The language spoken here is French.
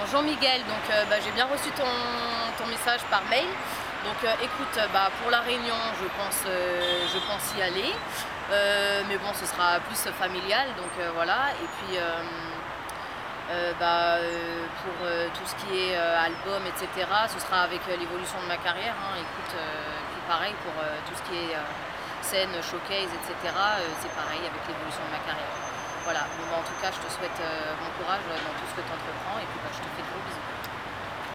Bonjour Miguel, donc euh, bah, j'ai bien reçu ton, ton, message par mail. Donc euh, écoute, bah, pour la réunion, je pense, euh, je pense y aller. mais bon, ce sera plus familial, donc voilà. Et puis bah, pour tout ce qui est album, etc., ce sera avec l'évolution de ma carrière. Hein. Écoute, puis pareil pour tout ce qui est scène, showcase, etc., c'est pareil avec l'évolution de ma carrière. Voilà, bah, en tout cas, je te souhaite bon courage dans tout ce que tu entreprends et puis bah, je te fais de gros.